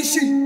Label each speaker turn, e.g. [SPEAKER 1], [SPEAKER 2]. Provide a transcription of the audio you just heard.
[SPEAKER 1] Arda